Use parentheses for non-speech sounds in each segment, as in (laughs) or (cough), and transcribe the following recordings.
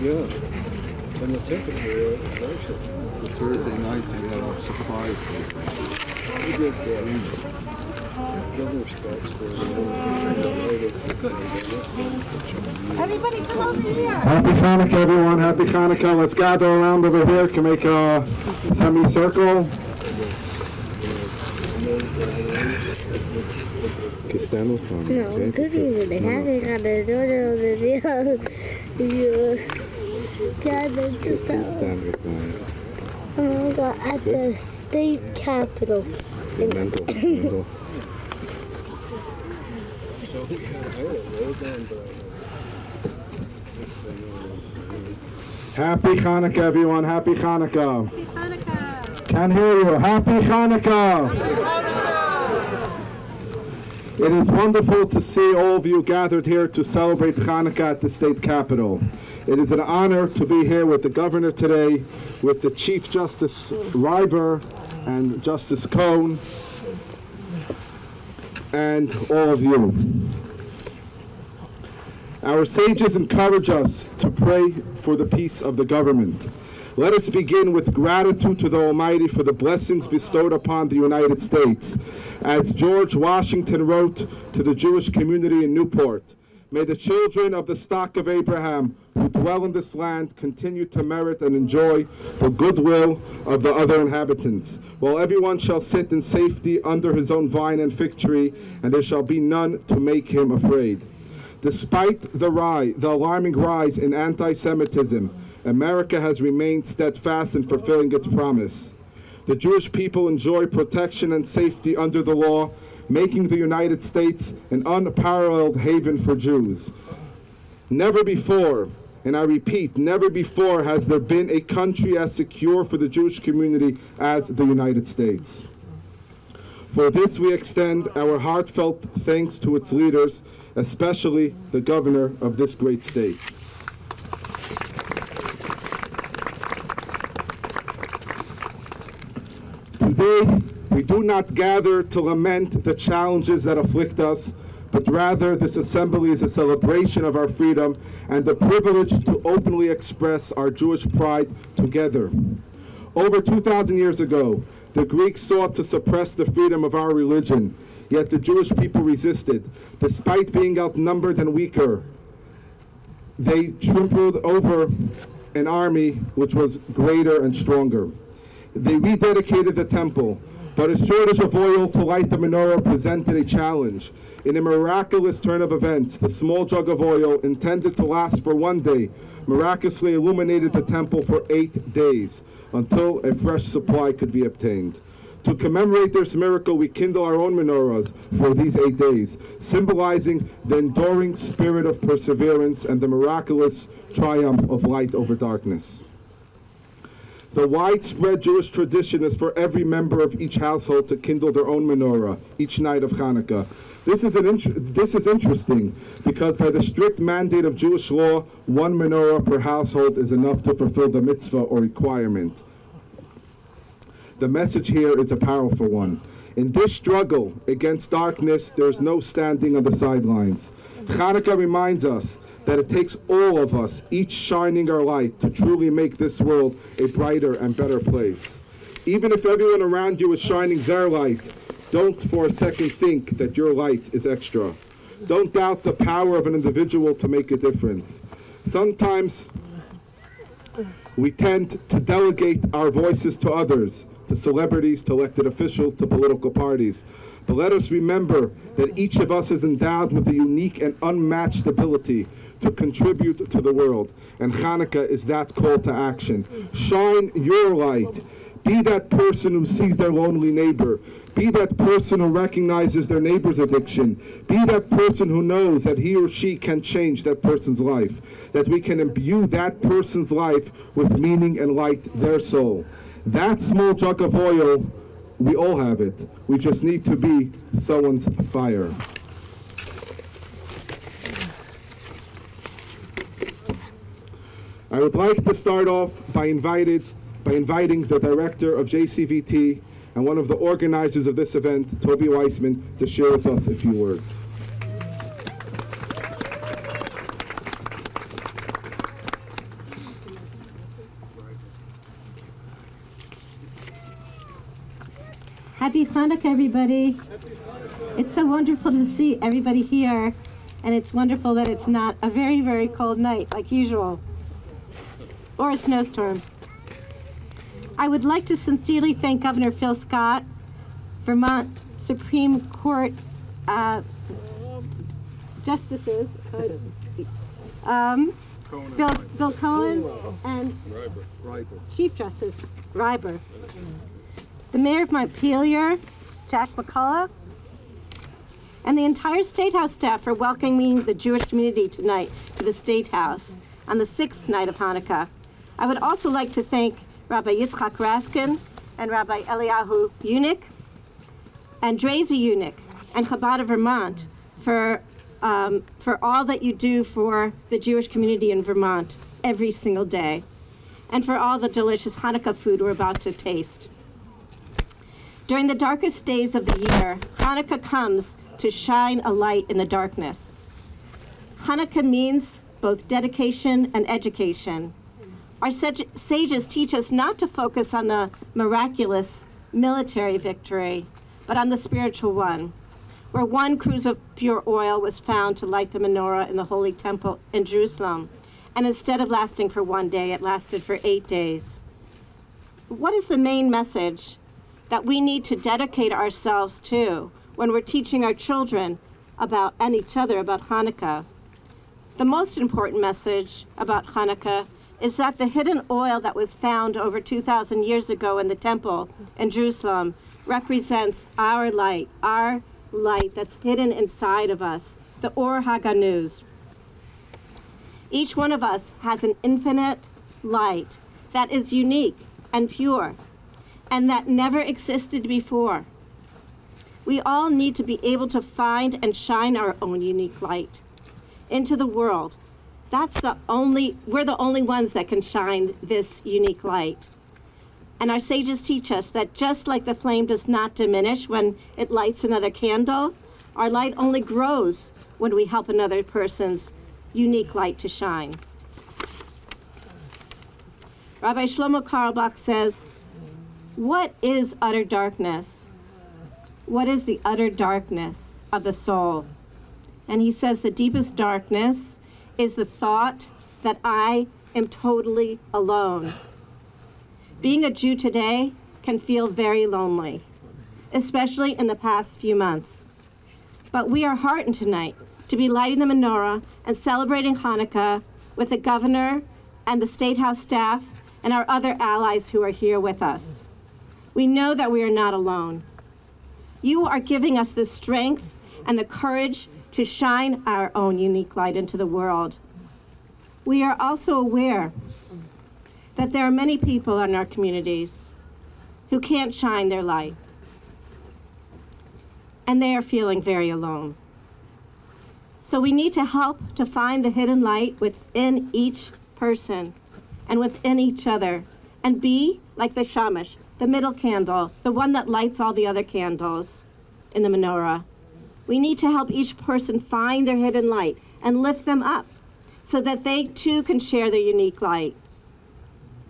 Yeah. And the temperature was actually the Thursday night we had our surprise. We did uh, governor spots for Everybody come over here. Happy Hanukkah, everyone. Happy Hanukkah. Let's gather around over here. Can make a semicircle. Que stand with me. No, good evening. They haven't got the door of (laughs) the deal. You got them to sell. Stand with me. Uh, oh, God, at the state capitol. Mental. Mental. Happy Hanukkah, everyone. Happy Hanukkah. Hanukkah. Can't hear you. Happy Hanukkah. It is wonderful to see all of you gathered here to celebrate Hanukkah at the state capitol. It is an honor to be here with the governor today, with the Chief Justice Reiber and Justice Cohen, and all of you. Our sages encourage us to pray for the peace of the government. Let us begin with gratitude to the Almighty for the blessings bestowed upon the United States. As George Washington wrote to the Jewish community in Newport, May the children of the stock of Abraham who dwell in this land continue to merit and enjoy the goodwill of the other inhabitants, while everyone shall sit in safety under his own vine and fig tree, and there shall be none to make him afraid. Despite the, rise, the alarming rise in anti Semitism, America has remained steadfast in fulfilling its promise. The Jewish people enjoy protection and safety under the law, making the United States an unparalleled haven for Jews. Never before, and I repeat, never before has there been a country as secure for the Jewish community as the United States. For this, we extend our heartfelt thanks to its leaders, especially the governor of this great state. Today, we do not gather to lament the challenges that afflict us, but rather this assembly is a celebration of our freedom and the privilege to openly express our Jewish pride together. Over 2,000 years ago, the Greeks sought to suppress the freedom of our religion, yet the Jewish people resisted. Despite being outnumbered and weaker, they trampled over an army which was greater and stronger. They rededicated the temple, but a shortage of oil to light the menorah presented a challenge. In a miraculous turn of events, the small jug of oil, intended to last for one day, miraculously illuminated the temple for eight days until a fresh supply could be obtained. To commemorate this miracle, we kindle our own menorahs for these eight days, symbolizing the enduring spirit of perseverance and the miraculous triumph of light over darkness. The widespread Jewish tradition is for every member of each household to kindle their own menorah each night of Hanukkah. This is, an inter- this is interesting because by the strict mandate of Jewish law, one menorah per household is enough to fulfill the mitzvah or requirement. The message here is a powerful one. In this struggle against darkness, there is no standing on the sidelines. Hanukkah reminds us that it takes all of us, each shining our light, to truly make this world a brighter and better place. Even if everyone around you is shining their light, don't for a second think that your light is extra. Don't doubt the power of an individual to make a difference. Sometimes we tend to delegate our voices to others, to celebrities, to elected officials, to political parties. But let us remember that each of us is endowed with a unique and unmatched ability to contribute to the world. And Hanukkah is that call to action. Shine your light. Be that person who sees their lonely neighbor. Be that person who recognizes their neighbor's addiction. Be that person who knows that he or she can change that person's life. That we can imbue that person's life with meaning and light their soul. That small jug of oil, we all have it. We just need to be someone's fire. I would like to start off by inviting by inviting the director of JCVT and one of the organizers of this event, Toby Weissman, to share with us a few words. Happy Hanukkah, everybody. It's so wonderful to see everybody here, and it's wonderful that it's not a very, very cold night like usual, or a snowstorm. I would like to sincerely thank Governor Phil Scott, Vermont Supreme Court uh, justices, uh, um, Bill, Bill Cohen, and Chief Justice Reiber the mayor of Montpelier, Jack McCullough, and the entire State House staff for welcoming the Jewish community tonight to the State House on the sixth night of Hanukkah. I would also like to thank Rabbi Yitzchak Raskin and Rabbi Eliyahu Junik and Drazy Junik and Chabad of Vermont for, um, for all that you do for the Jewish community in Vermont every single day, and for all the delicious Hanukkah food we're about to taste. During the darkest days of the year, Hanukkah comes to shine a light in the darkness. Hanukkah means both dedication and education. Our sages teach us not to focus on the miraculous military victory, but on the spiritual one, where one cruse of pure oil was found to light the menorah in the Holy Temple in Jerusalem, and instead of lasting for one day, it lasted for eight days. What is the main message that we need to dedicate ourselves to when we're teaching our children about and each other about Hanukkah. The most important message about Hanukkah is that the hidden oil that was found over 2,000 years ago in the temple in Jerusalem represents our light, our light that's hidden inside of us, the Or HaGanuz. Each one of us has an infinite light that is unique and pure and that never existed before. We all need to be able to find and shine our own unique light into the world. That's the only, we're the only ones that can shine this unique light. And our sages teach us that just like the flame does not diminish when it lights another candle, our light only grows when we help another person's unique light to shine. Rabbi Shlomo Carlebach says, what is utter darkness? What is the utter darkness of the soul? And he says the deepest darkness is the thought that I am totally alone. Being a Jew today can feel very lonely, especially in the past few months. But we are heartened tonight to be lighting the menorah and celebrating Hanukkah with the governor and the State House staff and our other allies who are here with us we know that we are not alone. You are giving us the strength and the courage to shine our own unique light into the world. We are also aware that there are many people in our communities who can't shine their light, and they are feeling very alone. So we need to help to find the hidden light within each person and within each other and be like the shamash, the middle candle, the one that lights all the other candles in the menorah. We need to help each person find their hidden light and lift them up so that they too can share their unique light.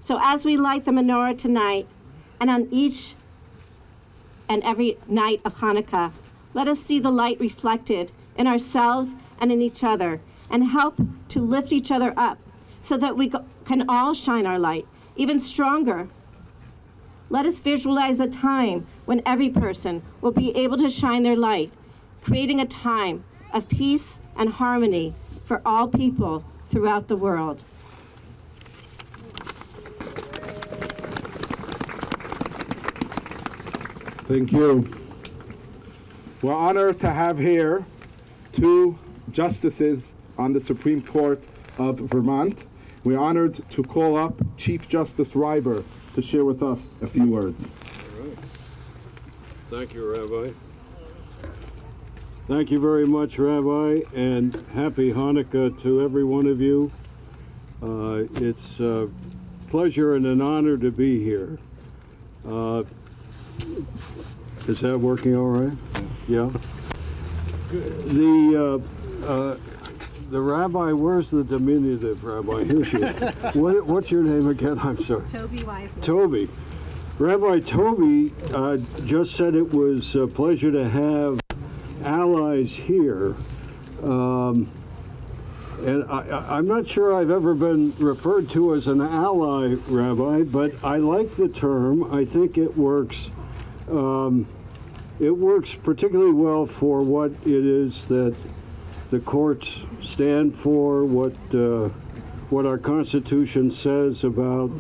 So as we light the menorah tonight and on each and every night of Hanukkah, let us see the light reflected in ourselves and in each other and help to lift each other up so that we can all shine our light even stronger let us visualize a time when every person will be able to shine their light, creating a time of peace and harmony for all people throughout the world. Thank you. We're honored to have here two justices on the Supreme Court of Vermont. We're honored to call up Chief Justice Reiber to share with us a few words. Thank you, Rabbi. Thank you very much, Rabbi, and happy Hanukkah to every one of you. Uh, it's a pleasure and an honor to be here. Uh, is that working all right? Yeah. The uh, uh, the rabbi, where's the diminutive rabbi? Here she is. (laughs) What, what's your name again? I'm sorry. Toby Wiseman. Toby. Rabbi Toby uh, just said it was a pleasure to have allies here. Um, and I, I'm not sure I've ever been referred to as an ally, Rabbi, but I like the term. I think it works. Um, it works particularly well for what it is that the courts stand for, what uh, what our Constitution says about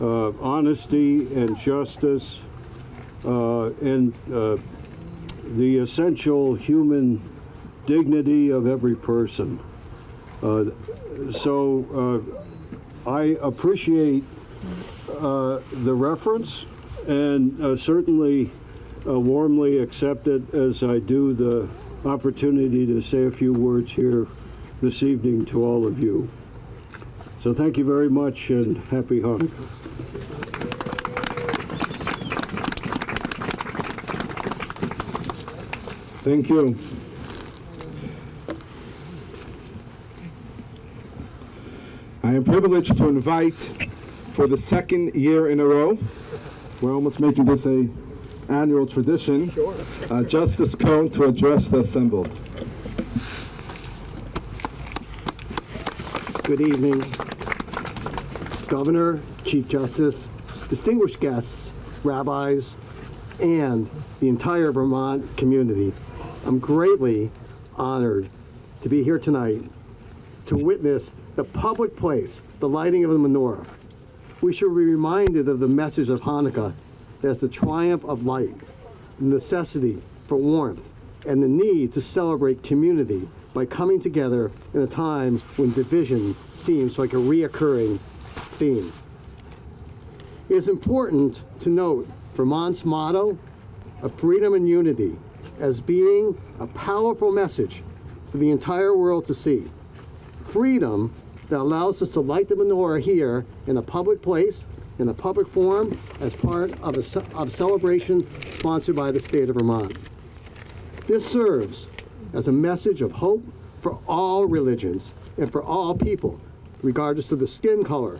uh, honesty and justice, uh, and uh, the essential human dignity of every person. Uh, so uh, I appreciate uh, the reference and uh, certainly uh, warmly accept it as I do the opportunity to say a few words here this evening to all of you. So thank you very much and happy Hanukkah. Thank you. I am privileged to invite for the second year in a row, we're almost making this a annual tradition, uh, Justice Cohen to address the assembled. Good evening, Governor, Chief Justice, distinguished guests, rabbis, and the entire Vermont community. I'm greatly honored to be here tonight to witness the public place, the lighting of the menorah. We should be reminded of the message of Hanukkah as the triumph of light, the necessity for warmth, and the need to celebrate community by coming together in a time when division seems like a reoccurring theme. It is important to note Vermont's motto of freedom and unity as being a powerful message for the entire world to see. Freedom that allows us to light the menorah here in a public place, in a public forum, as part of a, of celebration sponsored by the state of Vermont. This serves as a message of hope for all religions and for all people, regardless of the skin color,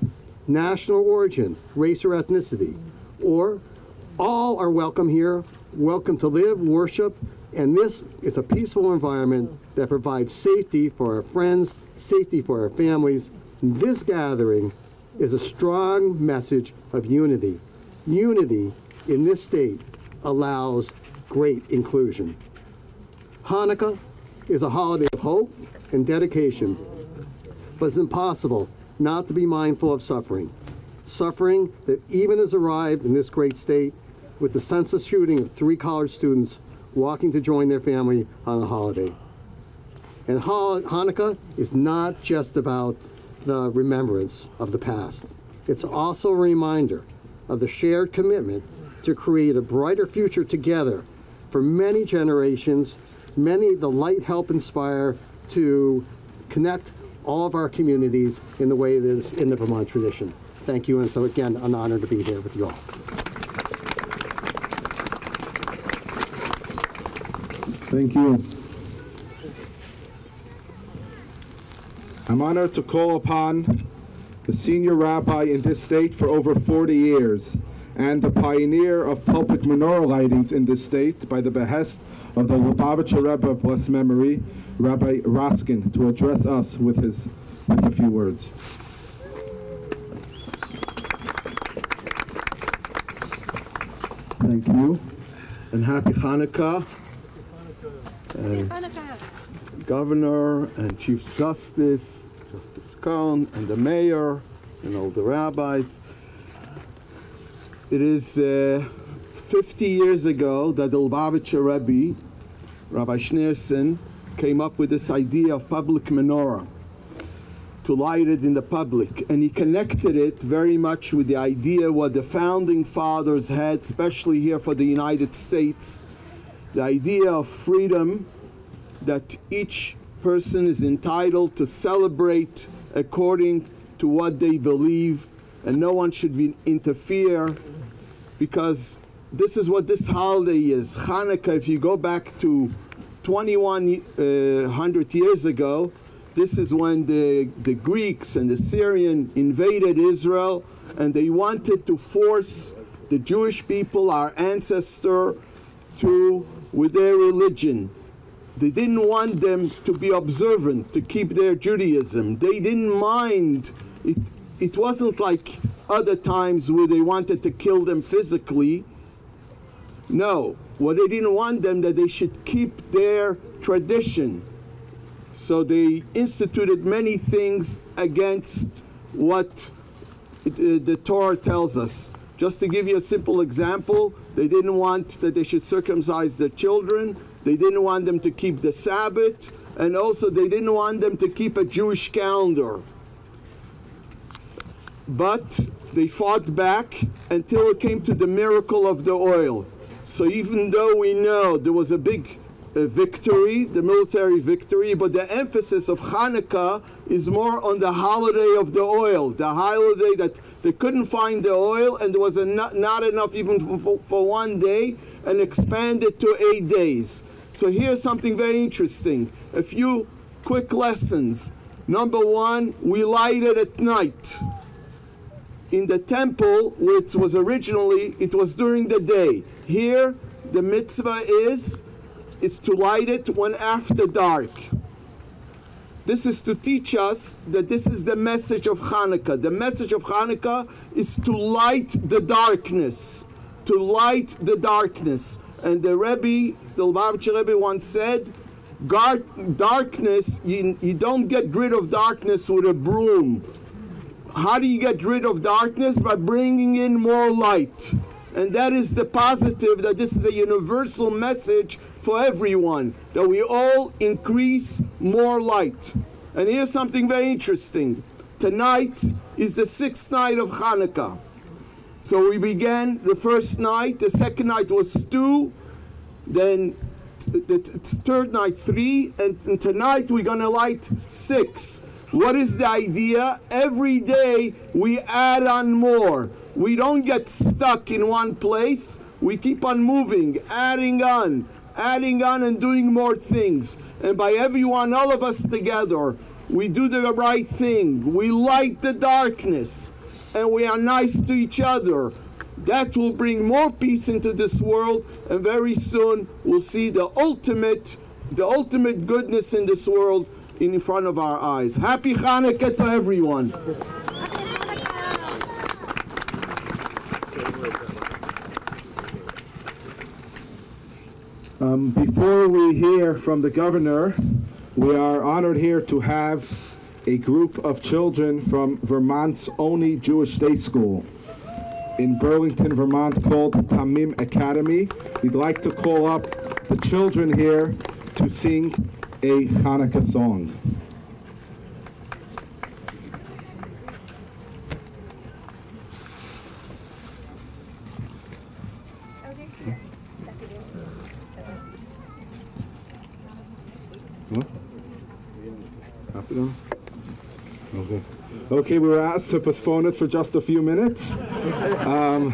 national origin, race, or ethnicity. Or all are welcome here, welcome to live, worship, and this is a peaceful environment that provides safety for our friends, safety for our families. This gathering is a strong message of unity. Unity in this state allows great inclusion. Hanukkah is a holiday of hope and dedication, but it's impossible not to be mindful of suffering. Suffering that even has arrived in this great state with the senseless shooting of three college students walking to join their family on a holiday. And Hanukkah is not just about the remembrance of the past. It's also a reminder of the shared commitment to create a brighter future together for many generations. Many, the light help inspire to connect all of our communities in the way that is in the Vermont tradition. Thank you, and so again, an honor to be here with you all. Thank you. I'm honored to call upon the senior rabbi in this state for over 40 years and the pioneer of public menorah lightings in this state by the behest of the Lubavitcher Rebbe of blessed memory, Rabbi Raskin, to address us with his with a few words. Thank you. And happy Hanukkah, Hanukkah. Governor and Chief Justice, Justice Cohen, and the Mayor, and all the rabbis. It is uh, 50 years ago that the Lubavitcher Rebbe, Rabbi Schneerson, came up with this idea of public menorah to light it in the public. And he connected it very much with the idea what the founding fathers had, especially here for the United States, the idea of freedom that each person is entitled to celebrate according to what they believe, and no one should be interfere because this is what this holiday is. Hanukkah, if you go back to 2100 uh, years ago, this is when the, the Greeks and the Syrian invaded Israel and they wanted to force the Jewish people, our ancestor, to with their religion. They didn't want them to be observant, to keep their Judaism. They didn't mind. It, it wasn't like other times where they wanted to kill them physically. No, what they didn't want them that they should keep their tradition. So they instituted many things against what uh, the Torah tells us. Just to give you a simple example, they didn't want that they should circumcise their children. They didn't want them to keep the Sabbath, and also they didn't want them to keep a Jewish calendar. But they fought back until it came to the miracle of the oil. So even though we know there was a big victory, the military victory, but the emphasis of Hanukkah is more on the holiday of the oil, the holiday that they couldn't find the oil and there was not, not enough even for, for one day and expanded to eight days. So here's something very interesting. A few quick lessons. Number one, we light it at night. In the temple, which was originally, it was during the day. Here, the mitzvah is is to light it when after dark. This is to teach us that this is the message of Hanukkah. The message of Hanukkah is to light the darkness, to light the darkness. And the Rebbe, the Lubavitcher Rebbe once said, darkness, you, you don't get rid of darkness with a broom. How do you get rid of darkness? By bringing in more light. And that is the positive that this is a universal message for everyone that we all increase more light. And here's something very interesting. Tonight is the sixth night of Hanukkah. So we began the first night, the second night was two, then the third night three, and, and tonight we're going to light six. What is the idea? Every day we add on more. We don't get stuck in one place. We keep on moving, adding on, adding on, and doing more things. And by everyone, all of us together, we do the right thing. We light the darkness, and we are nice to each other. That will bring more peace into this world, and very soon we'll see the ultimate, the ultimate goodness in this world in front of our eyes. Happy Hanukkah to everyone. Um, before we hear from the governor, we are honored here to have a group of children from Vermont's only Jewish day school in Burlington, Vermont, called Tamim Academy. We'd like to call up the children here to sing a Hanukkah song. Okay, we were asked to postpone it for just a few minutes. Um,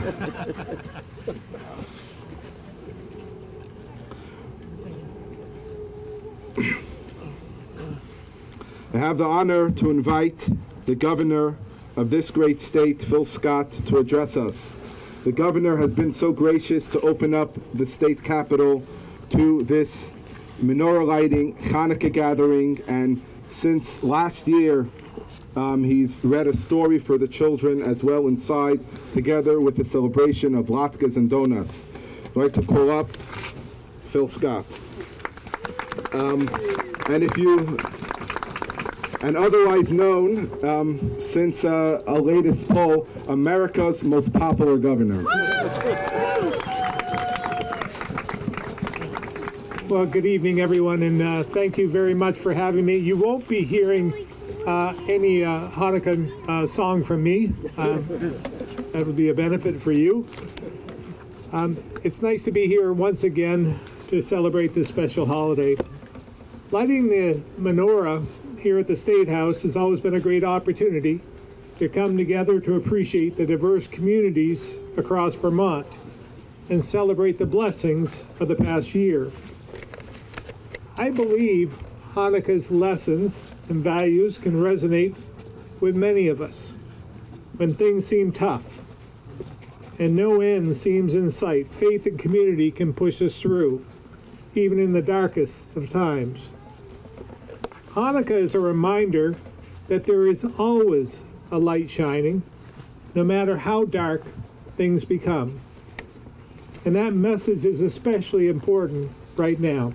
I have the honor to invite the governor of this great state, Phil Scott, to address us. The governor has been so gracious to open up the state capitol to this menorah lighting, Hanukkah gathering, and since last year, um, he's read a story for the children as well inside, together with the celebration of latkes and donuts. I'd like to call up Phil Scott. Um, and if you, and otherwise known um, since uh, a latest poll, America's most popular governor. Well, good evening, everyone, and uh, thank you very much for having me. You won't be hearing uh, any uh, Hanukkah uh, song from me. Um, that would be a benefit for you. Um, it's nice to be here once again to celebrate this special holiday. Lighting the menorah here at the State House has always been a great opportunity to come together to appreciate the diverse communities across Vermont and celebrate the blessings of the past year. I believe Hanukkah's lessons and values can resonate with many of us when things seem tough and no end seems in sight. Faith and community can push us through, even in the darkest of times. Hanukkah is a reminder that there is always a light shining, no matter how dark things become. And that message is especially important right now,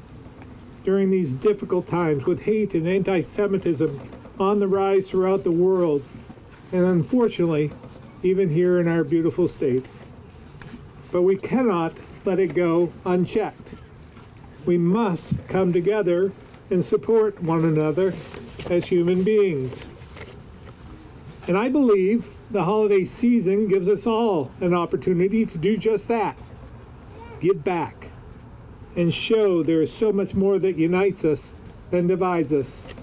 during these difficult times with hate and anti Semitism on the rise throughout the world, and unfortunately, even here in our beautiful state. But we cannot let it go unchecked. We must come together and support one another as human beings. And I believe the holiday season gives us all an opportunity to do just that give back and show there is so much more that unites us than divides us.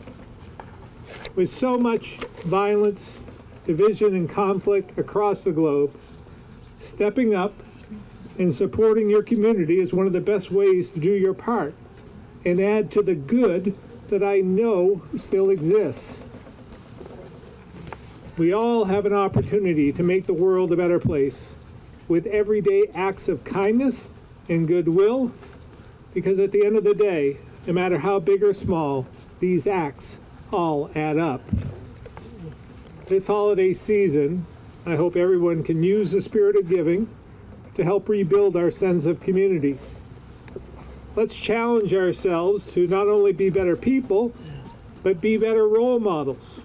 With so much violence, division, and conflict across the globe, stepping up and supporting your community is one of the best ways to do your part and add to the good that I know still exists. We all have an opportunity to make the world a better place with everyday acts of kindness and goodwill, because at the end of the day, no matter how big or small, these acts all add up. This holiday season, I hope everyone can use the spirit of giving to help rebuild our sense of community. Let's challenge ourselves to not only be better people, but be better role models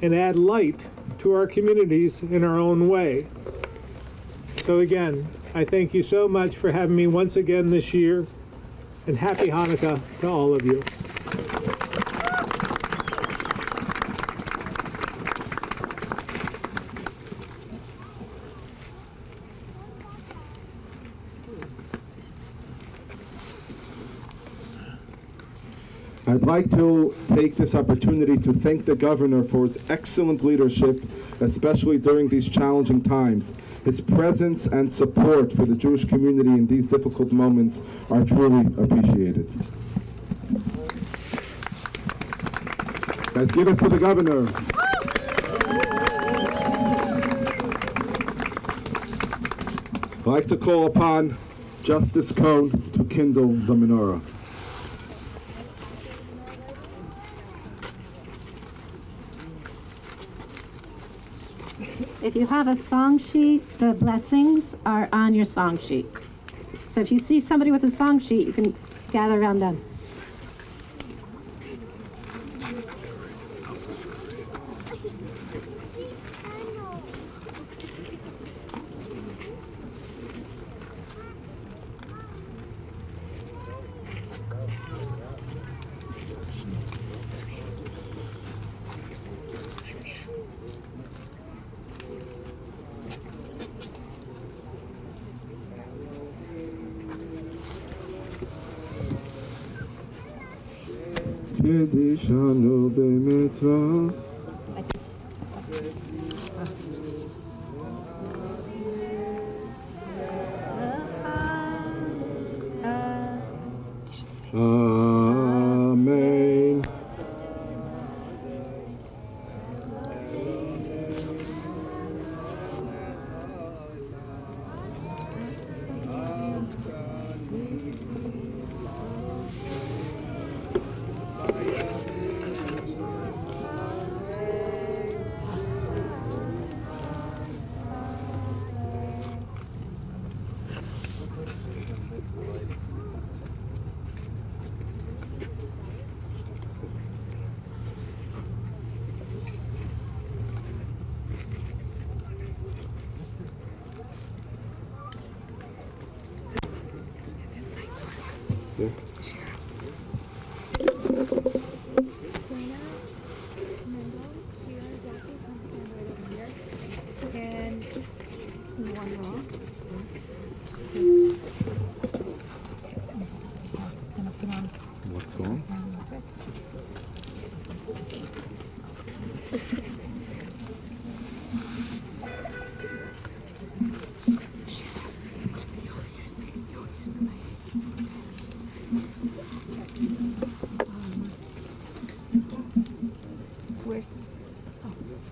and add light to our communities in our own way. So, again, I thank you so much for having me once again this year, and happy Hanukkah to all of you. Like to take this opportunity to thank the governor for his excellent leadership, especially during these challenging times. His presence and support for the Jewish community in these difficult moments are truly appreciated. Let's give it to the governor. I'd like to call upon Justice Cohen to kindle the menorah. If you have a song sheet, the blessings are on your song sheet. So if you see somebody with a song sheet, you can gather around them. Amen.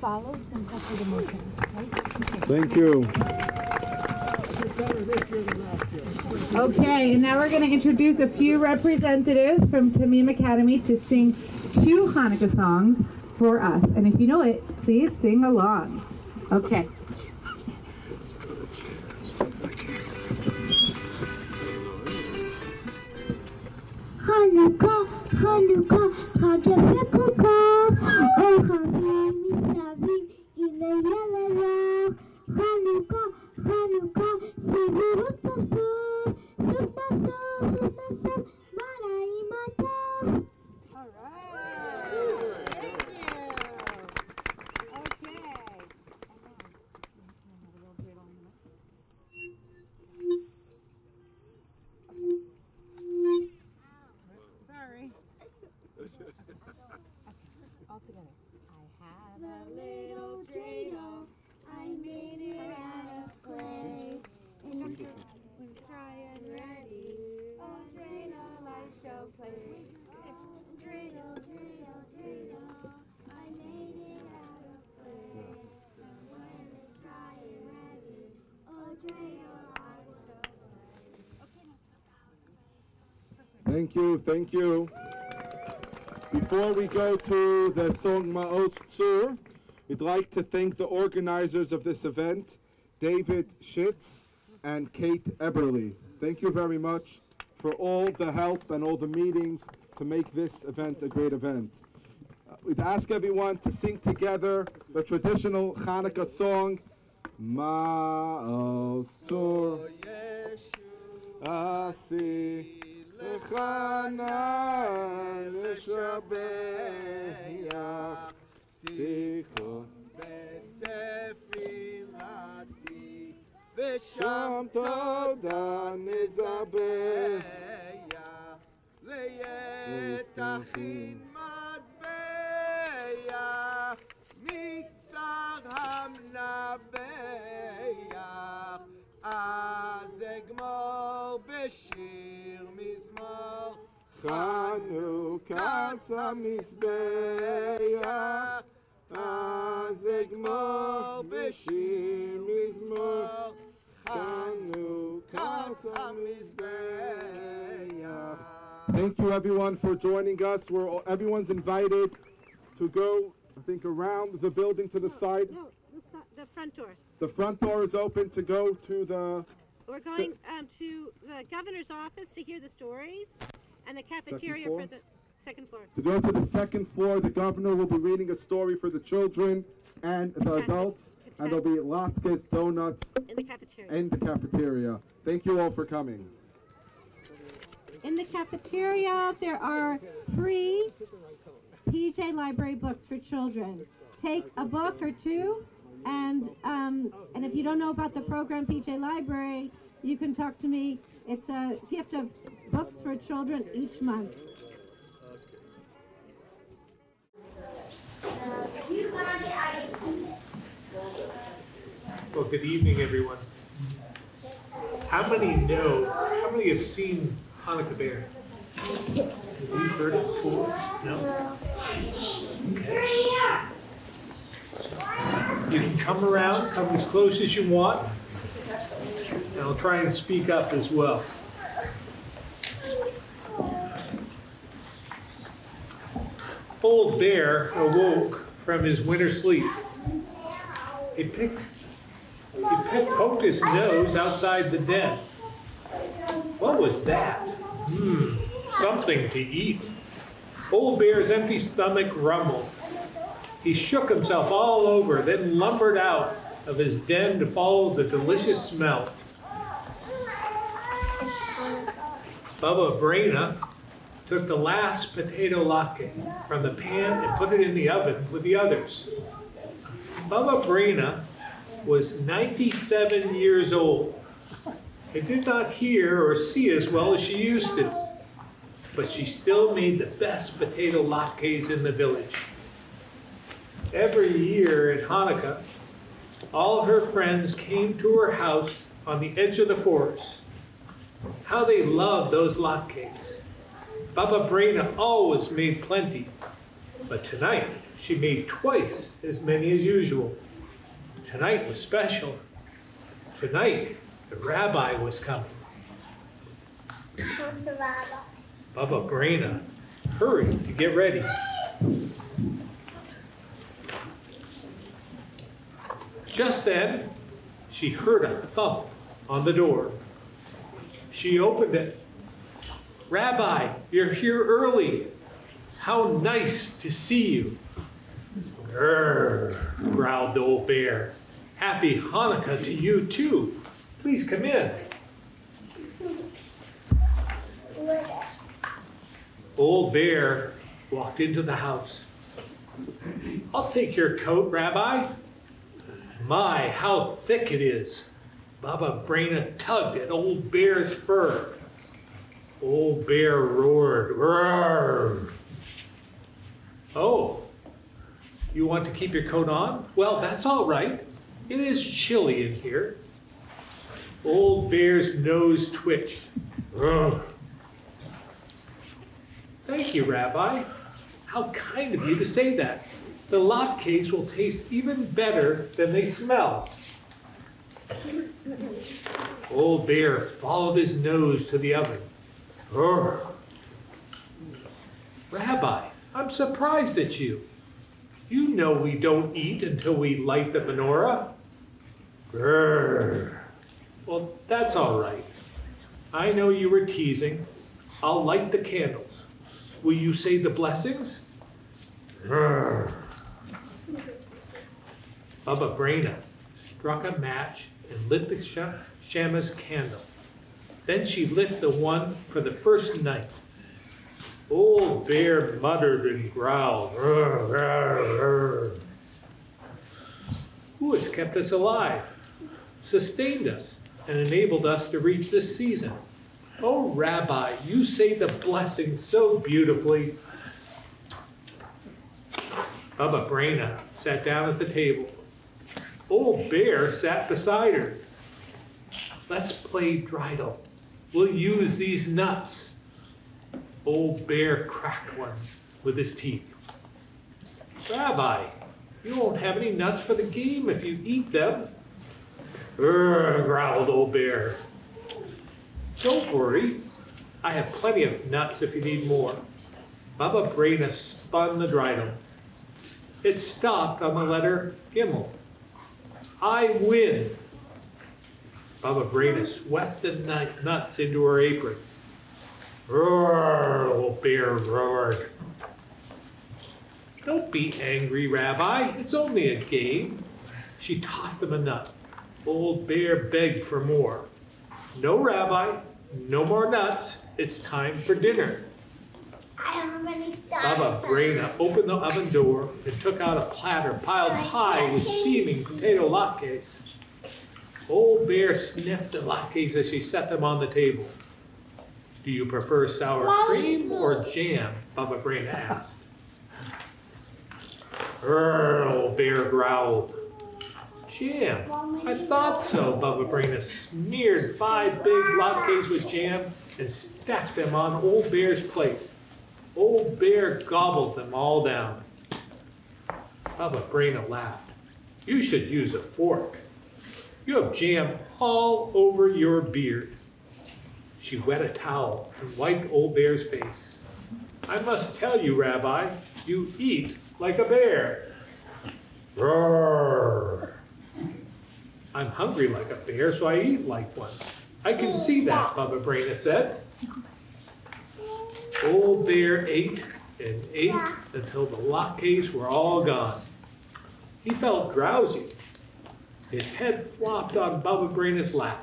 Follow Simcha for the motions, right? Thank you. Okay, and now we're going to introduce a few representatives from Tamim Academy to sing two Hanukkah songs for us. And if you know it, please sing along. Okay. Thank you, thank you. Before we go to the song Ma'os Tzur, we'd like to thank the organizers of this event, David Schitz and Kate Eberly. Thank you very much for all the help and all the meetings to make this event a great event. Uh, We'd ask everyone to sing together the traditional Hanukkah song, Ma'os Tzur. Asi חנה לשבח תיכון. בתפילתי ושם תודה נזבח. ליתכין Chanukah Samizbeach אז אגמור בשיר מזמור Chanukah Samizbeach Thank you everyone for joining us. We're all, everyone's invited to go, I think, around the building to the side. No, the, si- the front door. The front door is open to go to the We're going um, to the governor's office to hear the stories, and the cafeteria floor? for the second floor. to go to the second floor. The governor will be reading a story for the children and the adults, and there'll be latkes, donuts In the cafeteria. in the cafeteria. Thank you all for coming. In the cafeteria, there are free PJ Library books for children. Take a book or two, and um, and if you don't know about the program PJ Library, you can talk to me. It's a gift of books for children each month. Well, good evening, everyone. How many know, how many have seen Hanukkah Bear? Have you heard it before? No? Okay. You can come around, come as close as you want, and I'll try and speak up as well. Old Bear awoke from his winter sleep. He picked he picked, poked his nose outside the den. What was that? Hmm, something to eat. Old Bear's empty stomach rumbled. He shook himself all over, then lumbered out of his den to follow the delicious smell. Bubba Brayna took the last potato latke from the pan and put it in the oven with the others. Bubba Brayna was 97 years old. and did not hear or see as well as she used to, but she still made the best potato latkes in the village. Every year at Hanukkah, all her friends came to her house on the edge of the forest. How they loved those latkes. Bubba Brayna always made plenty, but tonight She made twice as many as usual. Tonight was special. Tonight, the rabbi was coming. Bubba Brayna hurried to get ready. Just then, she heard a thump on the door. She opened it. Rabbi, you're here early. How nice to see you. Grrr, growled the old bear. Happy Hanukkah to you too. Please come in. Old Bear walked into the house. I'll take your coat, Rabbi. My, how thick it is. Bubba Brayna tugged at Old Bear's fur. Old Bear roared, Roar! Oh, you want to keep your coat on? Well, that's all right. It is chilly in here. Old Bear's nose twitched. Ugh. Thank you, Rabbi. How kind of you to say that. The latkes will taste even better than they smell. Old Bear followed his nose to the oven. Rabbi, I'm surprised at you. You know we don't eat until we light the menorah. Well, that's all right. I know you were teasing. I'll light the candles. Will you say the blessings? Bubba Brayna struck a match and lit the sh candle. Then she lit the one for the first night. Old Bear muttered and growled. "Rrr, rrr, rrr." Who has kept us alive, sustained us, and enabled us to reach this season? Oh, Rabbi, you say the blessing so beautifully. Bubba Brayna sat down at the table. Old Bear sat beside her. Let's play dreidel. We'll use these nuts. Old Bear cracked one with his teeth. Rabbi, you won't have any nuts for the game if you eat them. Urgh, growled Old Bear. Don't worry. I have plenty of nuts if you need more. Bubba Brayna spun the dreidel. It stopped on the letter Gimel. I win. Bubba Brayna swept the nuts into her apron. Roar, old bear roared. Don't be angry, Rabbi. It's only a game. She tossed him a nut. Old bear begged for more. No, Rabbi, no more nuts. It's time for dinner. Bubba Brayna opened the oven door and took out a platter piled high with steaming potato latkes. Old Bear sniffed the latkes as she set them on the table. Do you prefer sour cream or jam? Bubba Brayna asked. Old Bear growled. Jam. I thought so. Bubba Brayna smeared five big latkes with jam and stacked them on Old Bear's plate. Old Bear gobbled them all down. Bubba Brayna laughed. You should use a fork. You have jam all over your beard. She wet a towel and wiped Old Bear's face. I must tell you, Rabbi, you eat like a bear. Roar. I'm hungry like a bear, so I eat like one. I can see that, Bubba Brayna said. Old Bear ate and ate until the latkes were all gone. He felt drowsy. His head flopped on Bubba Brayna's lap.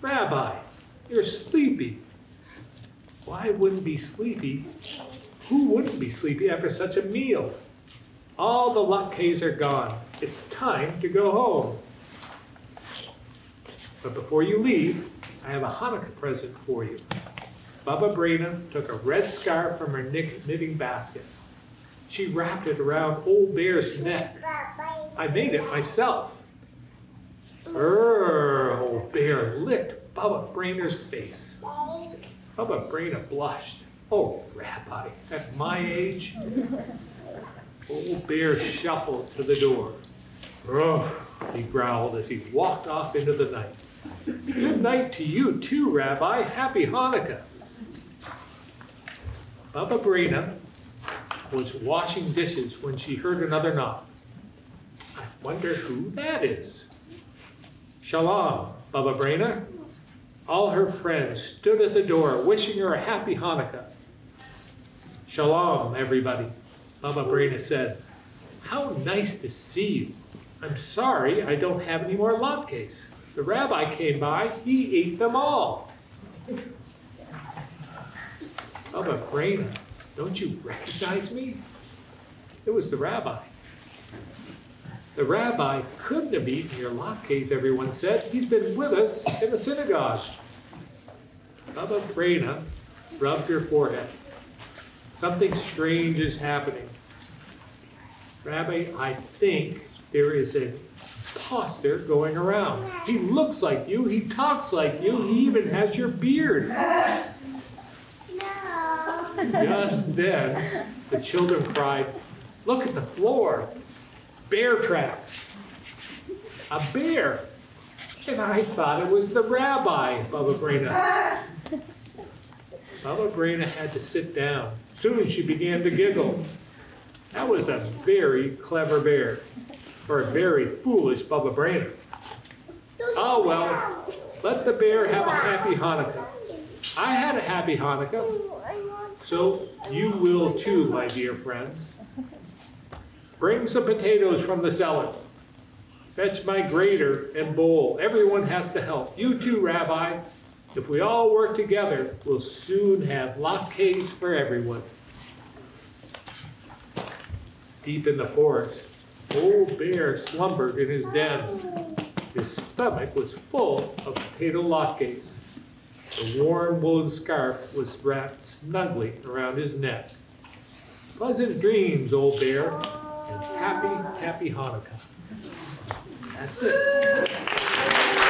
Rabbi, you're sleepy. Why wouldn't be sleepy? Who wouldn't be sleepy after such a meal? All the latkes are gone. It's time to go home. But before you leave, I have a Hanukkah present for you. Bubba Brayna took a red scarf from her knit- knitting basket. She wrapped it around Old Bear's neck. I made it myself. Brrr, Old Bear licked Bubba Brayna's face. Bubba Brayna blushed. Oh, Rabbi, at my age? Old Bear shuffled to the door. Ugh, he growled as he walked off into the night. Good night to you too, Rabbi. Happy Hanukkah. Bubba Brayna was washing dishes when she heard another knock. I wonder who that is. Shalom, Bubba Brayna. All her friends stood at the door wishing her a happy Hanukkah. Shalom, everybody, Bubba Brayna said. How nice to see you. I'm sorry I don't have any more latkes. The rabbi came by, he ate them all. Bubba Brayna, don't you recognize me? It was the rabbi. The rabbi couldn't have eaten your latkes, everyone said. He's been with us in the synagogue. Bubba Brayna rubbed her forehead. Something strange is happening. Rabbi, I think there is an imposter going around. He looks like you, he talks like you, he even has your beard. No. Just then, the children cried, Look at the floor. Bear tracks. A bear. And I thought it was the rabbi, Bubba Brayna. Bubba Brayna had to sit down. Soon she began to giggle. That was a very clever bear, or a very foolish Bubba Brayna. Oh well, let the bear have a happy Hanukkah. I had a happy Hanukkah, so you will too, my dear friends. Bring some potatoes from the cellar. Fetch my grater and bowl. Everyone has to help. You too, Rabbi. If we all work together, we'll soon have latkes for everyone. Deep in the forest, old bear slumbered in his den. His stomach was full of potato latkes. The warm woolen scarf was wrapped snugly around his neck. Pleasant dreams, old bear, happy, happy Hanukkah. That's it.